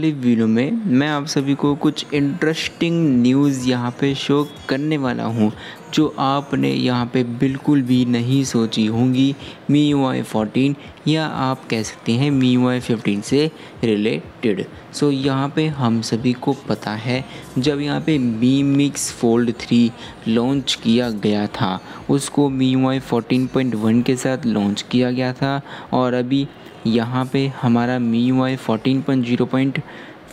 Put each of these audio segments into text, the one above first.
Video में मैं आप सभी को कुछ इंटरेस्टिंग न्यूज़ यहाँ पे शो करने वाला हूँ। जो आपने यहाँ पे बिल्कुल भी नहीं सोची होंगी मी यू आई फोर्टीन या आप कह सकते हैं मी यू आई फिफ्टीन से रिलेटेड सो so, यहाँ पे हम सभी को पता है जब यहाँ पे Mi Mix Fold three launch किया गया था उसको Mi U I fourteen point one के साथ लॉन्च किया गया था और अभी यहाँ पे हमारा Mi U I fourteen point zero point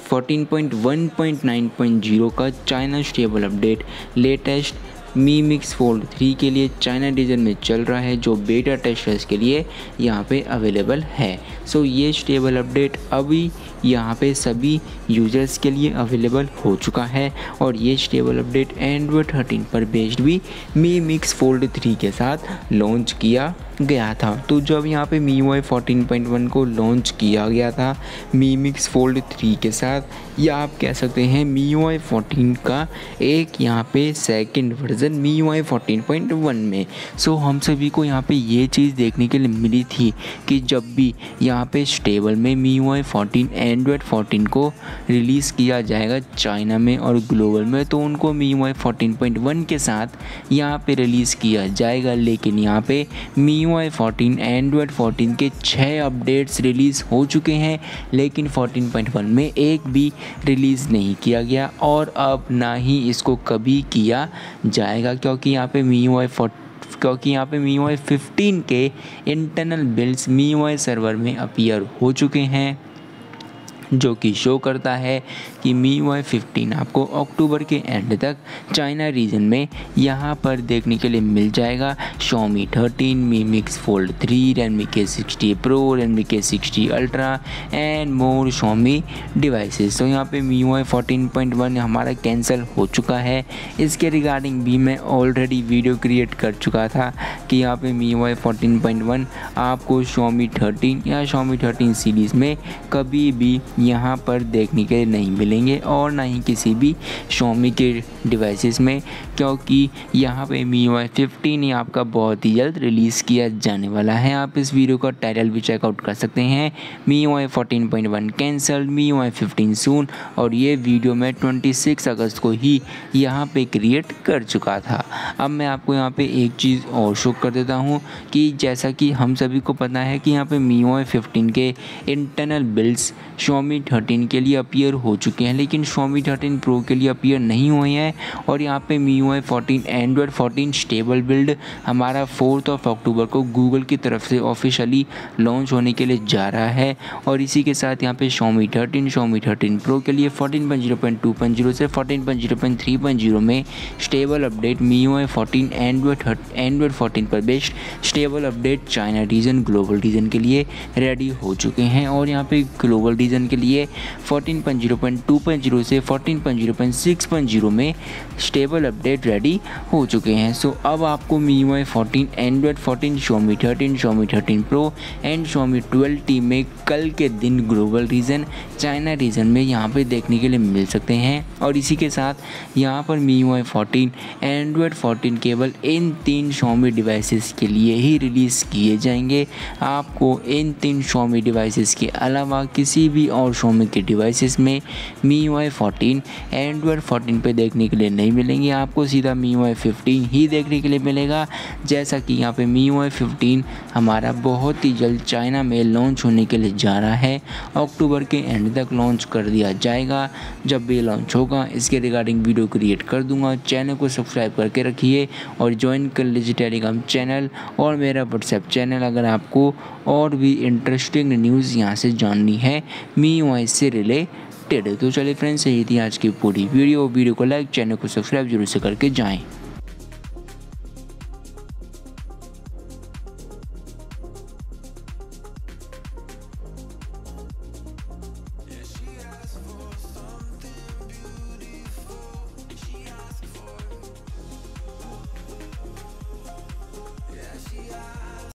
fourteen point one point nine point zero का China stable update latest Mi Mix Fold three के लिए चाइना डिजन में चल रहा है जो बेटा टेस्टर्स के लिए यहाँ पे अवेलेबल है। सो so, ये स्टेबल अपडेट अभी यहाँ पे सभी यूज़र्स के लिए अवेलेबल हो चुका है और ये स्टेबल अपडेट एंड्रॉयड थर्टीन पर बेस्ड भी मी मिक्स फोल्ड थ्री के साथ लॉन्च किया गया था। तो जब यहाँ पे मी वाई फोर्टीन को लॉन्च किया गया था मी मिक्स फोल्ड थ्री के साथ, या आप कह सकते हैं मी वाई फोर्टीन का एक यहाँ पे second version Mi Y fourteen में। सो हम सभी को यहाँ पे ये चीज़ देखने के लिए मिली थी कि जब भी यहाँ पे स्टेबल में Mi Y fourteen Android fourteen को रिलीज़ किया जाएगा चाइना में और ग्लोबल में तो उनको मी वाई फोर्टीन के साथ यहाँ पे रिलीज़ किया जाएगा। लेकिन यहाँ पे Mi Y fourteen Android fourteen के छः अपडेट्स रिलीज़ हो चुके हैं, लेकिन फोर्टीन पॉइंट वन में एक भी रिलीज़ नहीं किया गया और अब ना ही इसको कभी किया जाएगा, क्योंकि यहाँ पे मी वाई क्योंकि यहाँ पे मी वाई फिफ्टीन के internal builds Mi Y server में अपीयर हो चुके हैं। जो कि शो करता है कि मी वाई फिफ्टीन आपको अक्टूबर के एंड तक चाइना रीजन में यहाँ पर देखने के लिए मिल जाएगा। Xiaomi thirteen Mi Mix Fold three Redmi K sixty pro Redmi K sixty ultra and more Xiaomi devices तो यहाँ पे Mi Y fourteen point one हमारा कैंसिल हो चुका है। इसके रिगार्डिंग भी मैं ऑलरेडी वीडियो क्रिएट कर चुका था कि यहाँ पे Mi Y fourteen point one आपको शोमी थर्टीन या शोमी थर्टीन सीरीज़ में कभी भी यहाँ पर देखने के लिए नहीं मिलेंगे और ना ही किसी भी शोमी के डिवाइसेस में, क्योंकि यहाँ पे मी वाई फिफ्टीन ही आपका बहुत ही जल्द रिलीज़ किया जाने वाला है। आप इस वीडियो का टाइटल भी चेकआउट कर सकते हैं। Mi Y fourteen point one cancelled Mi Y fifteen soon और ये वीडियो मैं ट्वेंटी सिक्स अगस्त को ही यहाँ पे क्रिएट कर चुका था। अब मैं आपको यहाँ पे एक चीज़ और शो कर देता हूँ कि जैसा कि हम सभी को पता है कि यहाँ पे मी वाई फिफ्टीन के इंटरनल बिल्ड्स शोमी थर्टीन के लिए अपीयर हो चुके हैं, लेकिन शोमी थर्टीन प्रो के लिए अपीयर नहीं हुए हैं और यहाँ पे Mi U I fourteen Android fourteen stable build हमारा फोर्थ ऑफ़ अक्टूबर को गूगल की तरफ़ से ऑफिशियली लॉन्च होने के लिए जा रहा है और इसी के साथ यहाँ पे Xiaomi thirteen Xiaomi thirteen pro के लिए fourteen point zero point two point zero से fourteen point zero point three point zero में stable update Mi U I fourteen Android Android fourteen पर based stable update China region global region के लिए ready हो चुके हैं और यहाँ पे ग्लोबल रीजन के लिए 14.0.2.0 से 14.0.6.0 में स्टेबल अपडेट रेडी हो चुके हैं। सो so, अब आपको Mi Y fourteen Android fourteen Xiaomi thirteen Xiaomi thirteen pro and Xiaomi twelve T में कल के दिन ग्लोबल रीजन चाइना रीजन में यहाँ पे देखने के लिए मिल सकते हैं। और इसी के साथ यहाँ पर Mi Y fourteen Android fourteen केवल इन तीन शोमी डिवाइसेस के लिए ही रिलीज़ किए जाएँगे। आपको इन तीन शोमी डिवाइसेस के अलावा किसी भी और शोमी के डिवाइसेस में Mi Y fourteen Android fourteen पे देखने के लिए नहीं मिलेंगे। आपको सीधा मी वाई फिफ्टीन ही देखने के लिए मिलेगा। जैसा कि यहाँ पे मी वाई फिफ्टीन हमारा बहुत ही जल्द चाइना में लॉन्च होने के लिए जा रहा है। अक्टूबर के एंड तक लॉन्च कर दिया जाएगा। जब भी लॉन्च होगा, इसके रिगार्डिंग वीडियो क्रिएट कर दूँगा। चैनल को सब्सक्राइब करके रखिए और ज्वाइन कर लीजिए टेलीग्राम चैनल और मेरा व्हाट्सएप चैनल अगर आपको और भी इंटरेस्टिंग न्यूज़ यहाँ से जाननी है। मी वाई से रिलेटेड तो चलिए फ्रेंड्स, यही थी आज की पूरी वीडियो। वीडियो को लाइक, चैनल को सब्सक्राइब ज़रूर से करके जाएँ।